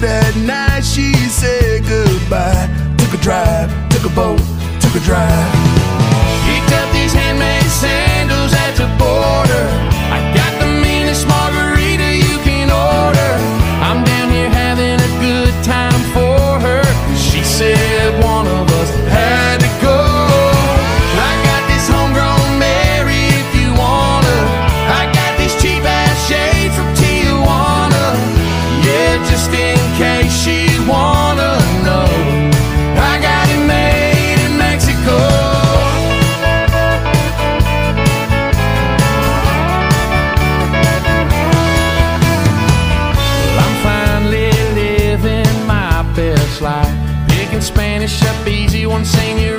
that night she said goodbye. Took a drive, took a boat, took a drive. She wanna know. I got it made in Mexico. Well, I'm finally living my best life. Picking Spanish up easy one senior.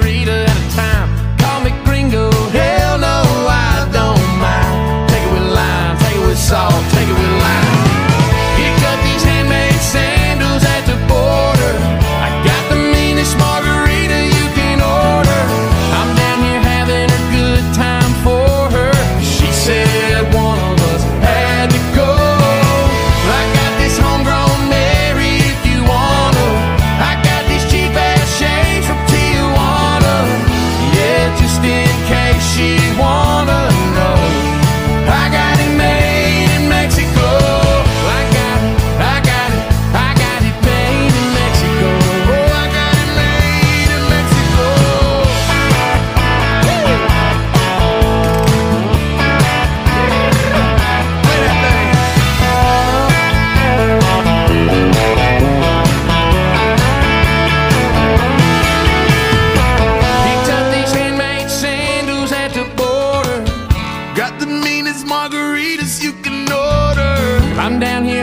margaritas you can order. I'm down here.